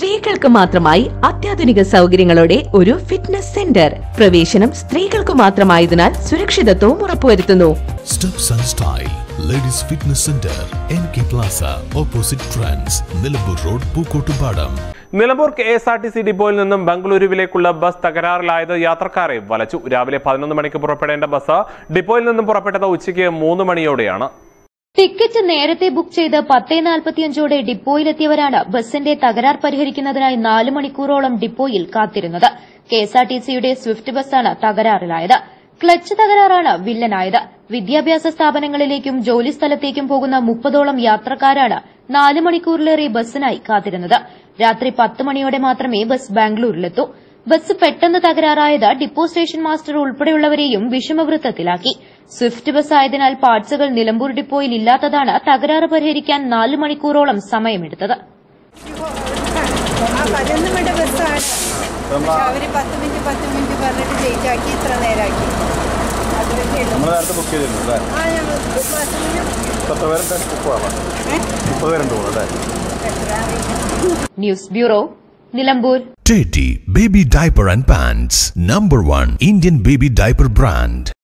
സ്ത്രീകൾക്ക് മാത്രമായി അത്യാധുനിക സൗകര്യങ്ങളോടെ ഒരു ഫിറ്റ്നസ് സെന്റർ പ്രവേശനം സ്ത്രീകൾക്ക് മാത്രമായതിനാൽ സുരക്ഷിതത്വവും ഉറപ്പുവരുത്തുന്നു. Steps and style ladies fitness centre N K plaza opposite trans Nilambur road Pookkottupadam Nilambur K S R T C ഡിപ്പോയിൽ നിന്നും ബംഗളൂരുവിലേക്കുള്ള ബസ് തകരാറിലായത് യാത്രക്കാരെ വലച്ചു. രാവിലെ പതിനൊന്ന് മണിക്ക് പുറപ്പെടേണ്ട ബസ് ഡിപ്പോയിൽ നിന്നും പുറപ്പെട്ടത് ഉച്ചയ്ക്ക് മൂന്ന് മണിയോടെയാണ്. ടിക്കറ്റ് നേരത്തെ ബുക്ക് ചെയ്ത് പത്തേ നാൽപ്പത്തിയഞ്ചോടെ ഡിപ്പോയിലെത്തിയവരാണ് ബസിന്റെ തകരാർ പരിഹരിക്കുന്നതിനായി നാല് മണിക്കൂറോളം ഡിപ്പോയിൽ കാത്തിരുന്നത്. കെഎസ്ആർടിസിയുടെ സ്വിഫ്റ്റ് ബസ്സാണ് തകരാറിലായത്. ക്ലച്ച് തകരാറാണ് വില്ലനായത്. വിദ്യാഭ്യാസ സ്ഥാപനങ്ങളിലേക്കും ജോലി സ്ഥലത്തേക്കും പോകുന്ന മുപ്പതോളം യാത്രക്കാരാണ് നാല് മണിക്കൂറിലേറെ ബസ്സിനായി കാത്തിരുന്നത്. രാത്രി പത്ത് മണിയോടെ മാത്രമേ ബസ് ബാംഗ്ലൂരിലെത്തൂ. ബസ് പെട്ടെന്ന് തകരാറായത് ഡിപ്പോ സ്റ്റേഷൻ മാസ്റ്റർ ഉൾപ്പെടെയുള്ളവരെയും വിഷമവൃത്തത്തിലാക്കി. സ്വിഫ്റ്റ് ബസ് ആയതിനാൽ പാർട്സുകൾ നിലമ്പൂർ ഡിപ്പോയിൽ ഇല്ലാത്തതാണ് തകരാറ് പരിഹരിക്കാൻ നാല് മണിക്കൂറോളം സമയമെടുത്തത്. അവർ പത്ത് മിനിറ്റ് പത്ത് മിനിറ്റ് പറഞ്ഞിട്ട് ജയിച്ചാക്കി ഇത്ര നേരാക്കി news bureau Nilambur. Teddy Baby Diaper and Pants number 1 Indian Baby Diaper Brand.